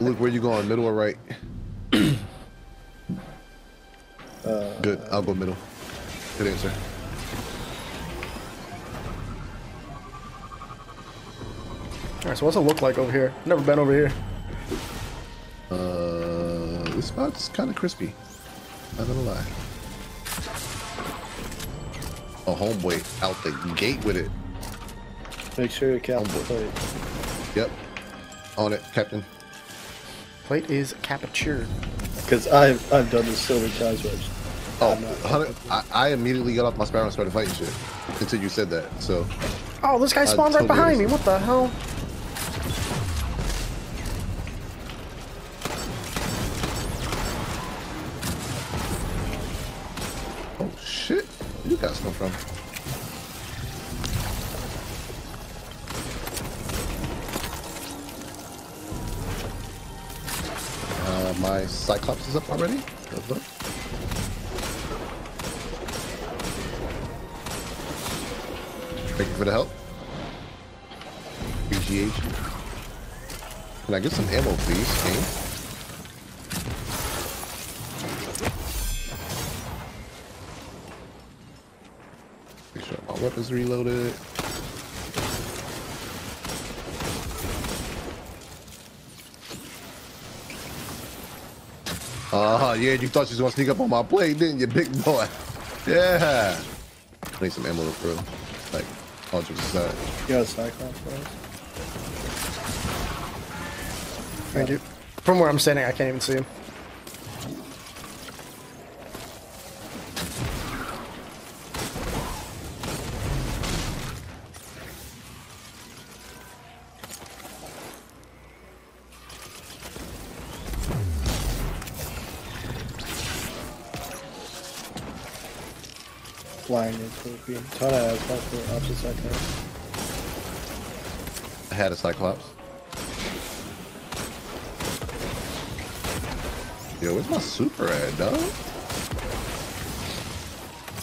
Luke, where you going? Middle or right? Uh, Good. I'll go middle. Good answer. Alright, so what's it look like over here? Never been over here. Uh, this spot's kind of crispy. Not gonna lie. Oh, homeboy out the gate with it. make sure you count the plate. Yep. On it, Captain. Plate is captured. Because I've, I've done this so many times where I Oh, I'm not- I, I immediately got off my sparrow and started fighting shit until you said that. So, Oh, this guy spawned right behind me. What the hell? oh shit, Where you got stuff from? My Cyclops is up already. Let's look. Thank you for the help. Appreciation. Can I get some ammo, please, game? Make sure my weapons reloaded. Ah, yeah, you thought you was gonna sneak up on my plate, didn't you, big boy? Yeah. I need some ammo for real. Like, all jokes aside. you got a Cyclops, right? Thank you. From where I'm standing, I can't even see him. I had a Cyclops. Yo, where's my super at, dog?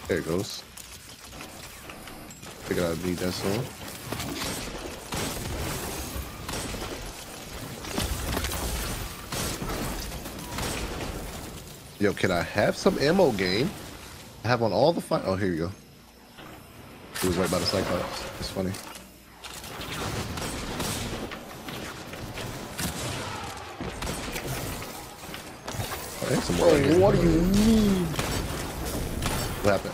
There it goes. Figured I'd need that soon. Yo, can I have some ammo game? I have on all the fire. Oh, here you go. It was right by the Cyclops. It's funny. Oh, there's some more. What do you need? What happened?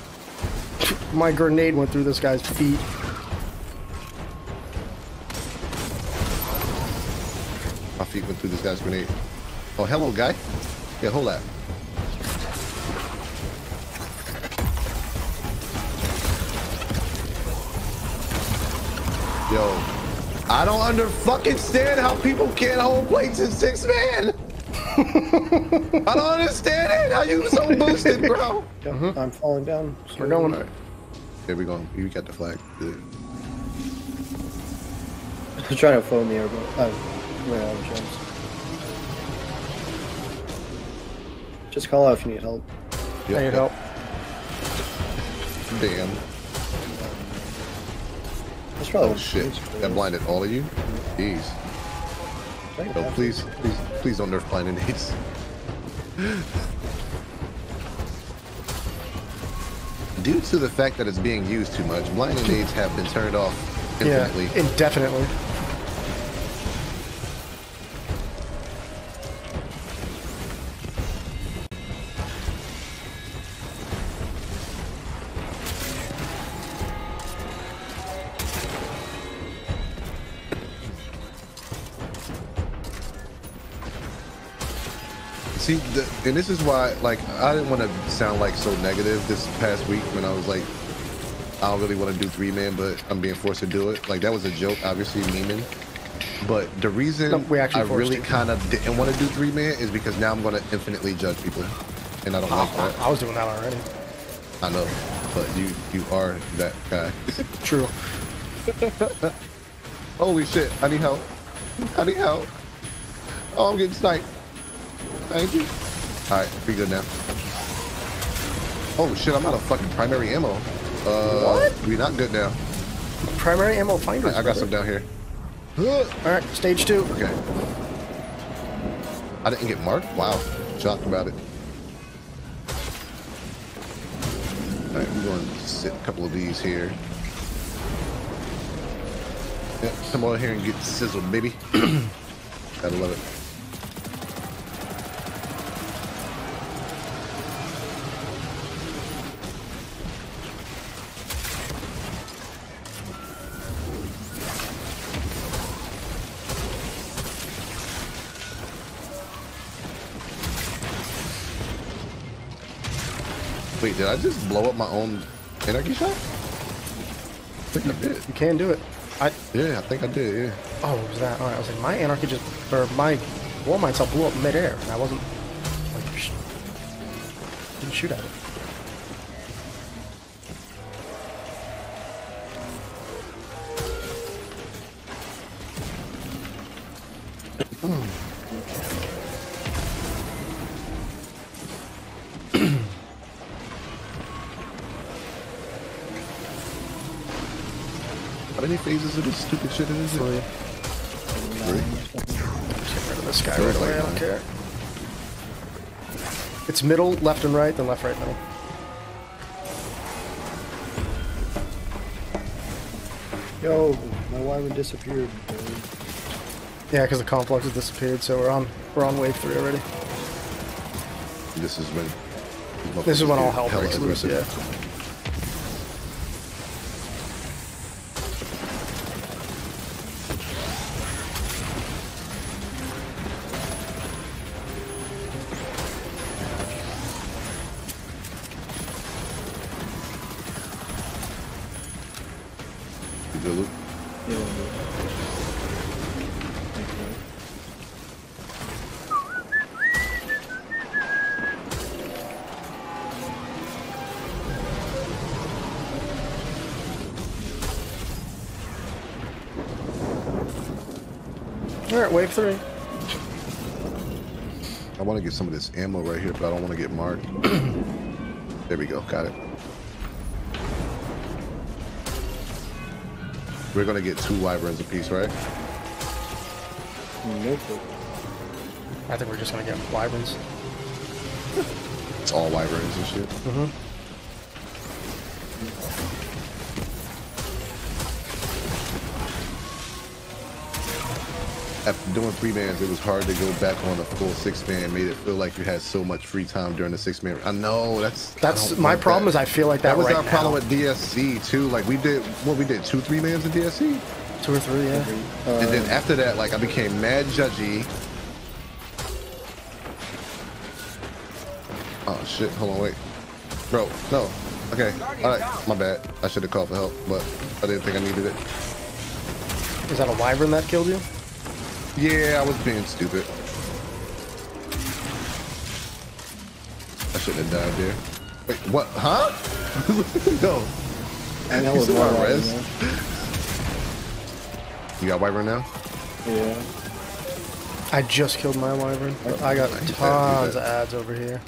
My grenade went through this guy's feet. My feet went through this guy's grenade. Oh, hello, guy. Yeah, hold that. Yo, I don't under fucking stand how people can't hold plates in six man. I don't understand it. How you so boosted, bro? Yep, I'm uh-huh. falling down. We're going. All right. Here we go. You got the flag. Good. Uh, I'm trying to phone the airboat. I ran out of jumps. Just call out if you need help. Yep, I need yep. help. Damn. That's probably Oh shit. That blinded all of you? Jeez. Yo, please, please, please don't nerf blinding nades. Due to the fact that it's being used too much, blinding nades have been turned off infinitely. Yeah, indefinitely. And this is why, like, I didn't want to sound like so negative this past week when I was like, I don't really want to do three man, but I'm being forced to do it. Like that was a joke, obviously memeing. But the reason No, we actually I really kind of didn't want to do three man is because now I'm going to infinitely judge people, and I don't ah, like Oh, that. I was doing that already. I know, but you you are that guy. True. Holy shit! I need help. I need help. Oh, I'm getting sniped. Thank you. All right, be good now. Oh shit! I'm out of fucking primary ammo. Uh, What? We not good now. Primary ammo finders. I, I got some down here. All right, stage two. Okay. I didn't get marked? Wow. Shocked about it. Alright, I'm going to sit a couple of these here. Yep, come over here and get sizzled, baby. Gotta love it. Did I just blow up my own anarchy shot? I think I did. You can do it. I Yeah, I think I did, yeah. oh, what was that? All right, I was like, my anarchy just or my mine cell blew up midair, and I wasn't like didn't shoot at it. How many phases of this stupid shit is it? Three. Three? Get rid of this guy right away. I don't care. It's middle, left, and right, then left, right, middle. Yo, my wyvern disappeared. dude. Yeah, because the complex has disappeared, so we're on we're on wave three already. This is when. This is when all hell Hell breaks loose. Yeah. All right, wave three. I want to get some of this ammo right here, but I don't want to get marked. there we go. Got it. We're gonna get two wyverns apiece, right? Nope. I think we're just gonna get wyverns. It's all wyverns and shit. Mm-hmm. After doing three mans, it was hard to go back on a full six man. Made it feel like you had so much free time during the six man. I know that's That's my problem. that. Is I feel like that, That was right our problem with DSC too. Like we did, what we did, two three mans in DSC, two or three. Yeah. Uh, and then after that, like I became mad judgy. Oh shit! Hold on, wait, bro. No. Okay. All right. My bad. I should have called for help, but I didn't think I needed it. Is that a wyvern that killed you? Yeah, I was being stupid. I shouldn't have died there. Wait, what? Huh? no. and that was still one on res? You got wyvern now? Yeah. Yeah. I just killed my wyvern. but I got Nice, tons of ads over here.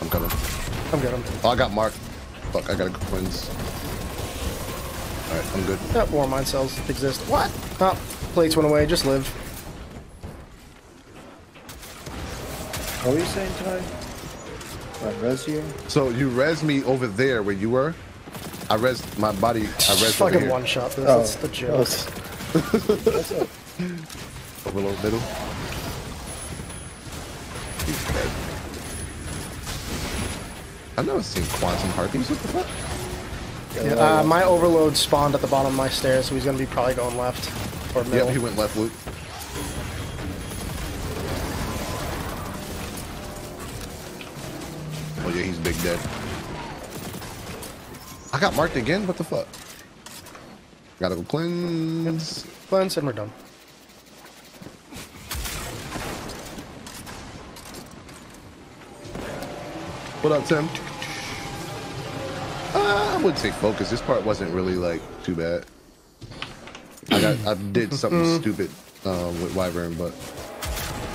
I'm coming. I'm good. I'm Oh, I got Mark. Fuck, I gotta go cleanse. Alright, I'm good. Yep, Warmind cells exist. What? Oh, plates went away. Just live. What were you saying, Ty? What, res you? So you res me over there where you were. I res my body. I Just res over fucking here. one shot this. Oh, That's the joke. oh, s- What's up? Overload middle. He's dead. I've never seen quantum harpies. What the fuck? Yeah, uh, my overload spawned at the bottom of my stairs, so he's gonna be probably going left or middle. Yep, he went left, Luke. I got marked again. What the fuck? Gotta go cleanse. Cleanse and we're done. What up, Tim? Uh, I wouldn't say focus. This part wasn't really like too bad. I got I did something stupid um, with Wyvern, but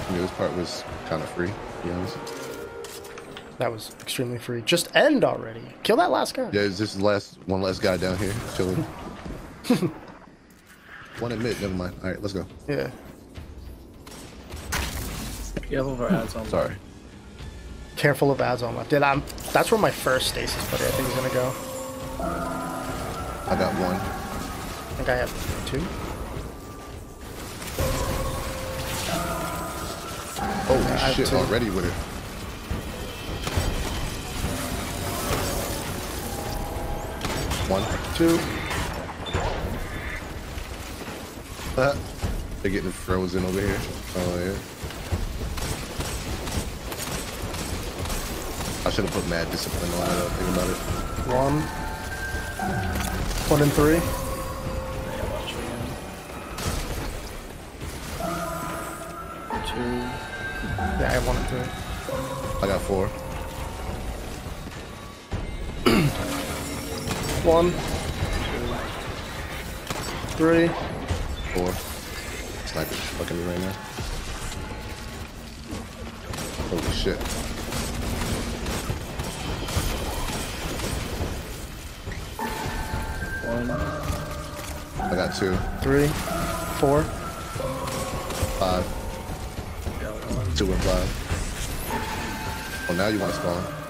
you know, this part was kind of free. To be honest. That was extremely free. Just end already. Kill that last guy. Yeah, is this the last one last guy down here chilling? one admit, never mind. All right, let's go. Yeah. Careful for ads on. Sorry. Careful of ads on left. Yeah, I'm, that's where my first stasis buddy I think is gonna go. I got one. I think I have two. Holy I have shit! Already with it. One. Two. Uh, they're getting frozen over here. Oh yeah. I should have put mad discipline on it. I think about it. One. One and three. Yeah, watch again. Two. Yeah, I have one and three. I got four. One. Three. Four. Sniper's fucking me right now. Holy shit. One. I got two. Three. Four. Five. Two and five. Oh, now you want to spawn.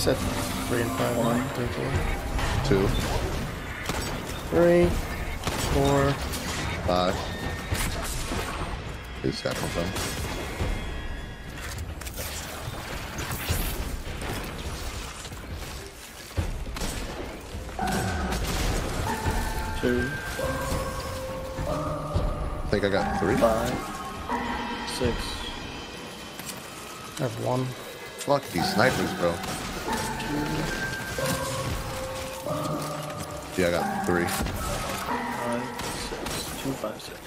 Said three and five. One. Three, four. Two. Three. Four. Five. This guy come? Two. I think I got three. Five. Six. I have one. Fuck these snipers, bro. Yeah, I got three. Five. Six. Two, five, six.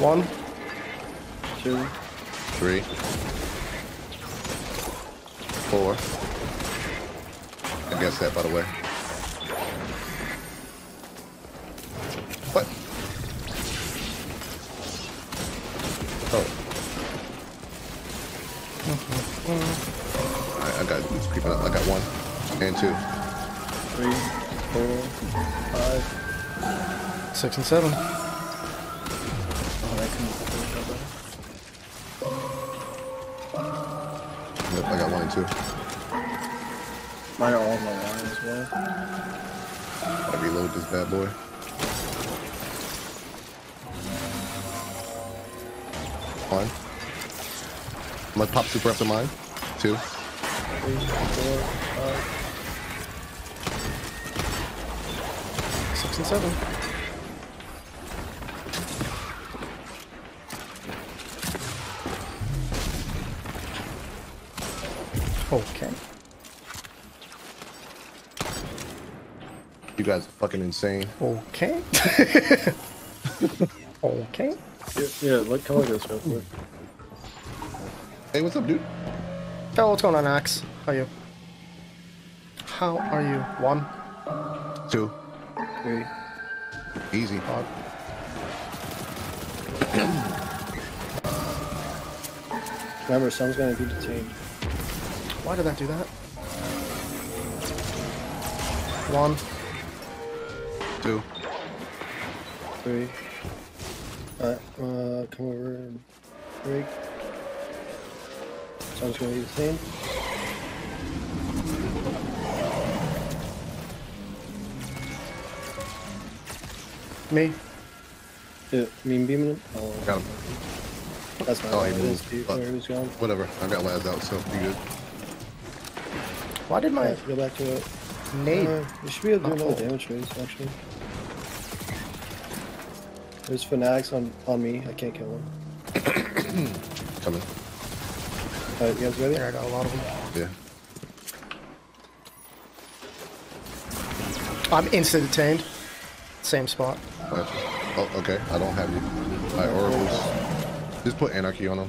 One. Two. Three. Four. I guess that, by the way. What? Alright, I got these creeping up. I got one and two. Three. Six and seven. Oh, that can Yep, I got one and two. Mine are all on the line as well. I reload this bad boy. One. I'm gonna pop super after mine. Two. Three, four, five. Six and seven. Okay. You guys are fucking insane. Okay. okay. Yeah, yeah, look, come look real quick. Hey, what's up, dude? Oh, what's going on, Axe? How are you? How are you? One. Two. Three. Easy. Dog. Remember, someone's gonna be detained. Why did that do that? One. Two. Three. Alright, uh, come over and break. Someone's gonna be detained. Me. Yeah, mean beaming him? Oh, Got him. that's my Oh, he bad. moved. It is where he was going. Whatever. I got lads out, so you good. Why did my Alright, go back to it. nade? Uh, you should be able to do Oh. another damage phase, actually. There's fanatics on, on me. I can't kill them. Coming. Alright, you guys ready? There, I got a lot of them. Yeah. I'm instant detained. Same spot. Gotcha. Oh, okay. I don't have you. Alright, oracles. Just put anarchy on them.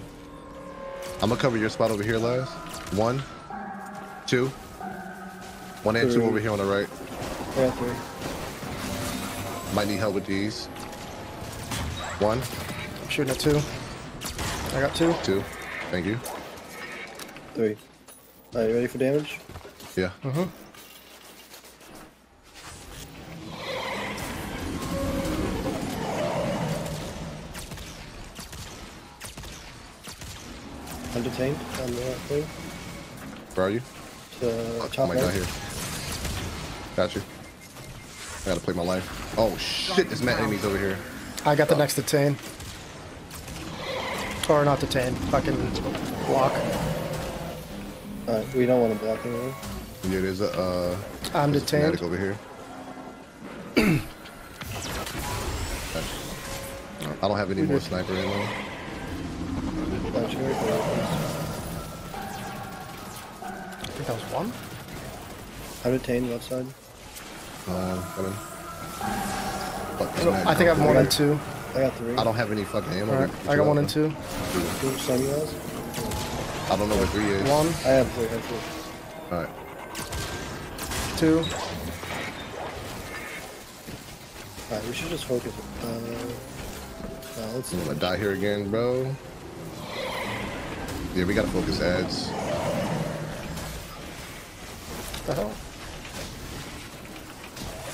I'm gonna cover your spot over here, Laz. One, two, one and two over here on the right. I got three. Might need help with these. One, I'm shooting at two. I got two. two. Thank you. Three. Are right, you ready for damage? Yeah. Mm-hmm. Uh-huh. Undetermined on the thing. Where are you? Uh, top oh my god, here. Got you. I gotta play my life. Oh shit, there's mad enemies over here. I got the oh. next detain. Or not detain, fucking block. Alright, we don't want to block anyone. Yeah, there's a uh I'm there's a detained. over here. I don't have any more sniper ammo. Not sure, but I think that was one. I'm detained left side. Uh, coming. Fuck, there's No, mad I think I have more than two. I got three. I don't have any fucking ammo. Alright, What I got one and two. Two some you guys? I don't know where three is. One, I have three. I have three. Alright. two. Alright, we should just focus. Uh, uh, let's I'm gonna die here again, bro. Yeah, we gotta focus ads. What the hell?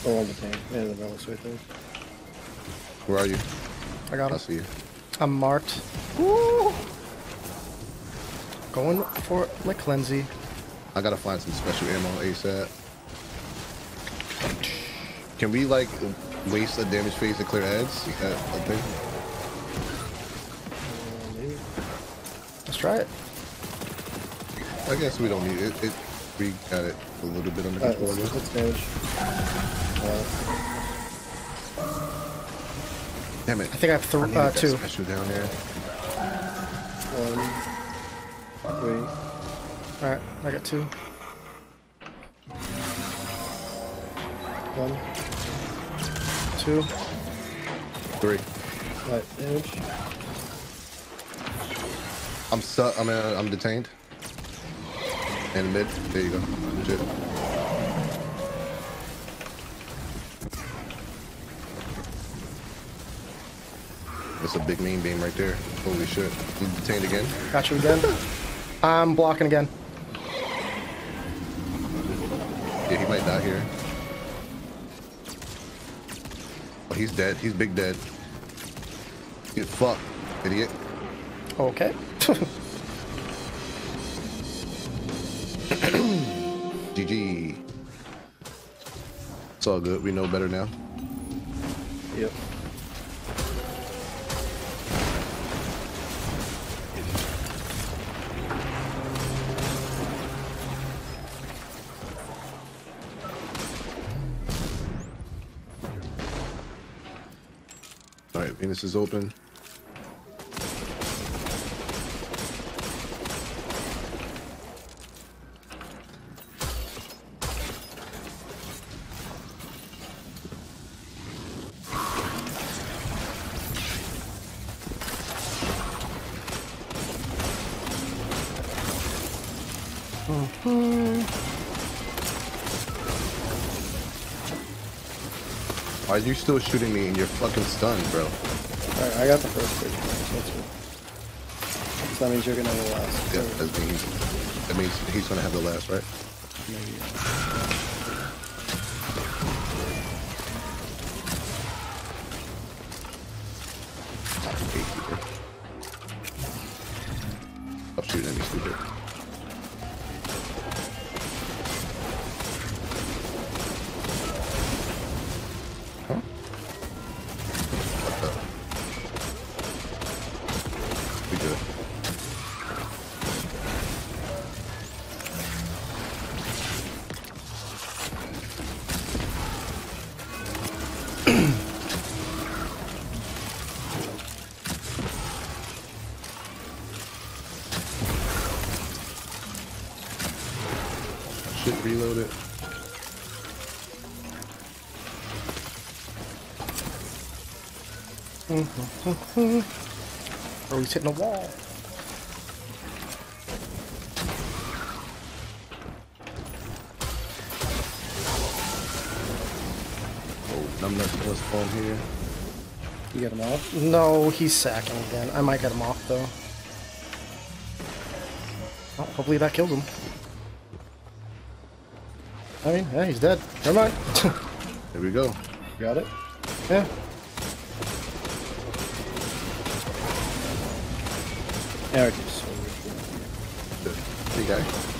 Oh, I'm detained. Yeah, the relics right there. Where are you? I got I see you. I'm marked. Woo! Going for McClenzy. I gotta find some special ammo ASAP. Can we like waste a damage phase to clear ads? Is that a thing? Maybe. Let's try it. I guess we don't need it. it we got it a little bit under control. I let's, let's damage. Uh, Damn it. I think I have I uh, two. Special down there. one, three, Alright, I got two. one. Two. Three. Alright, damage. I'm stuck. I'm uh, I'm detained. In mid. There you go. Legit. That's a big mean beam right there. Holy shit. I'm detained again. Got you again. I'm blocking again. Yeah, he might die here. Oh, he's dead. He's big dead. Get fucked, idiot. Okay. GG. It's all good. We know better now. Yep. Is open. Why are you still shooting me and you're fucking stunned, bro? Alright, I got the first stage. So that's good. So that means you're gonna have the last. Yeah, that means that means he's gonna have the last, right? Gatekeeper. Shit reloaded. Mm-hmm. Or oh, he's hitting a wall. Oh, numbness was spawn here. You get him off? No, he's sacking again. I might get him off though. Oh, hopefully that kills him. I mean, yeah, he's dead. Never mind. there we go. Got it? Yeah. There it is. Big guy.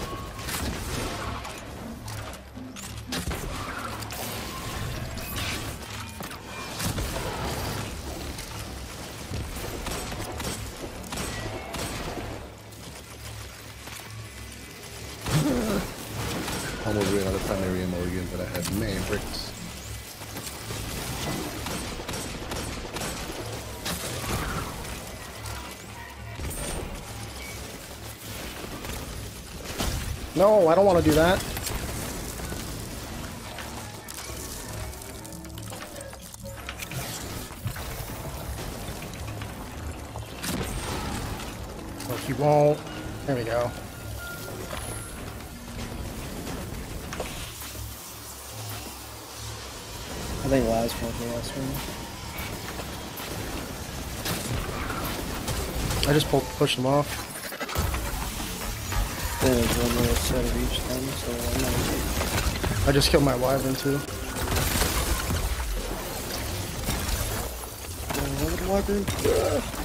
Almost ran out of primary ammo again, but I have man bricks. No, I don't want to do that. Oh, he won't. There we go. Last one, the last one. I just pulled, pushed them off. Then there's one more set of each then, so I'm not. I just killed my wyvern too. At wyvern.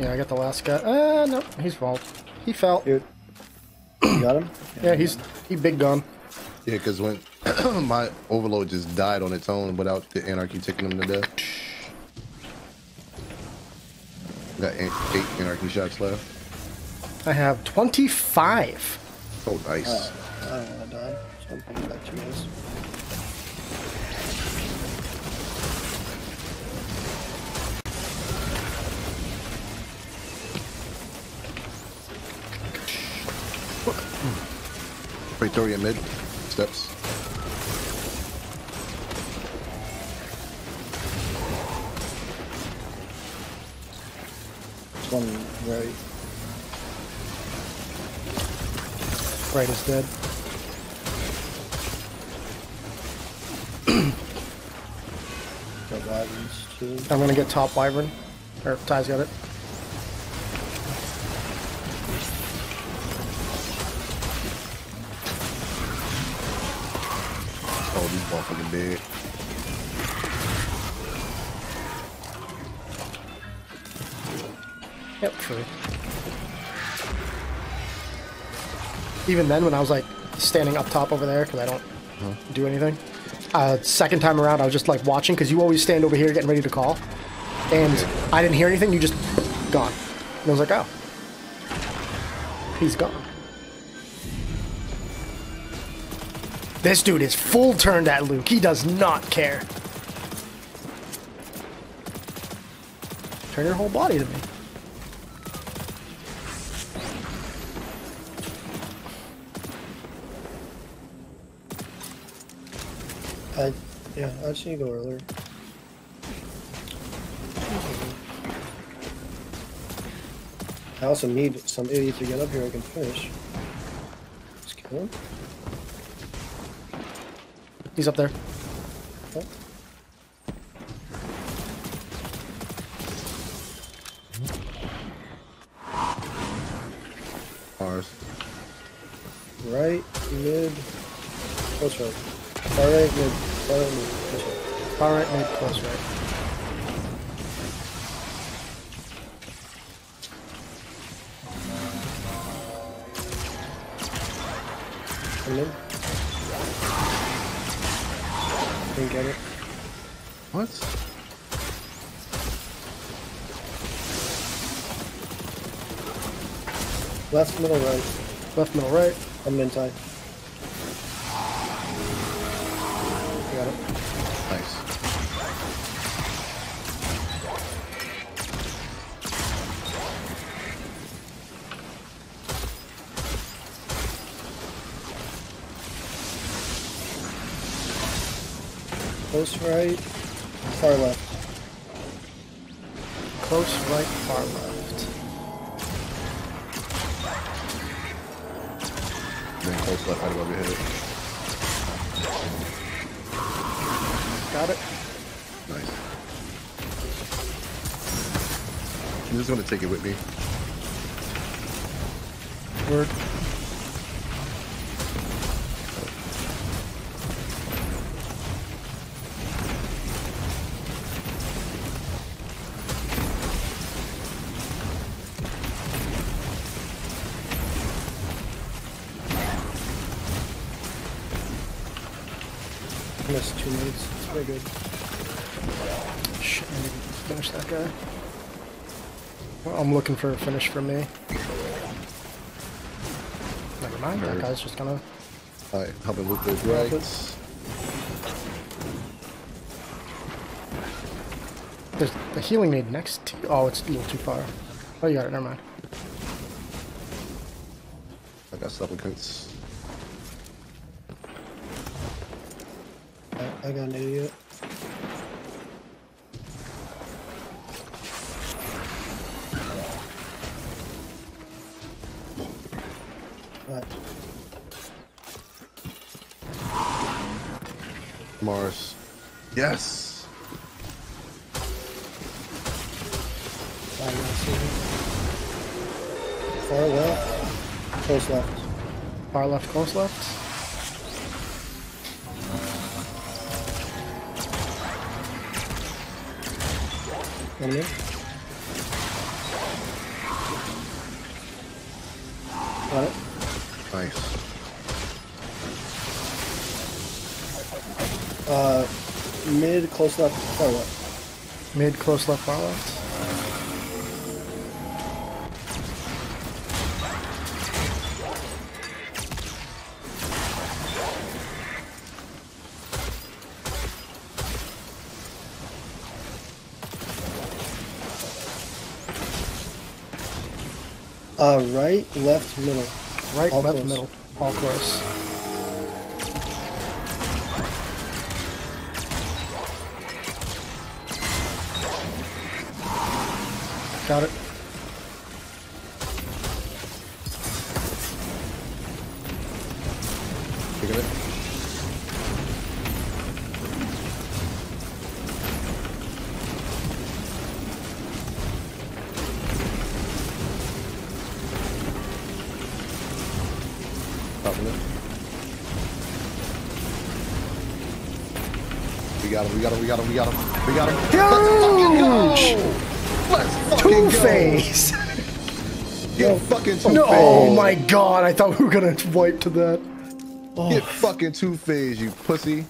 Yeah, I got the last guy. Uh, no, he's fault. He fell. Dude. You got him? Yeah, he's he big gun. Yeah, because when my overload just died on its own without the anarchy taking him to death. Got eight, eight anarchy shots left. I have 25. Oh, nice. Uh, I don't want to die, so I'm coming back to you Praetoria mid. Steps. There's one right. Right is dead. Got wyverns too. I'm gonna get top wyvern. Or Ty's got it. Dead. Yep, true. Even then, when I was like standing up top over there, because I don't do anything. Uh, second time around, I was just like watching, because you always stand over here getting ready to call. And I didn't hear anything, you just gone. And I was like, oh. He's gone. This dude is full turned at Luke. He does not care. Turn your whole body to me. I, yeah, I just go earlier. I also need some idiot to get up here I can finish. Just kill him. He's up there. Oh. Ours. Right, mid, close right. Far right, mid, far right, mid, close right. Far right, mid, close right. Come in. Didn't get it. What? Left, middle, right. Left, middle, right. I'm in tie. Close right, far left. Close right, far left. Then close left right above your head. Got it. Nice. I'm just gonna take it with me. Word. I'm looking for a finish for me. Never mind, that guy's just gonna... All right, helping loot those rights. There's the healing need next to... Oh, it's a little too far. Oh, you got it, never mind. I got supplicants. I, I got an idiot. Close left. One minute. Got it. Nice. Uh, mid, close left, far left. Mid, close left, far left. Uh, right, left, middle. Right, All left, close. middle. All close. Got it. Got him, we got him, we got him, we got him. We got him. Huge! Let's fucking Two go. Face! Get fucking two No, phase. oh my god, I thought we were gonna wipe to that. Get fucking two phase, you pussy.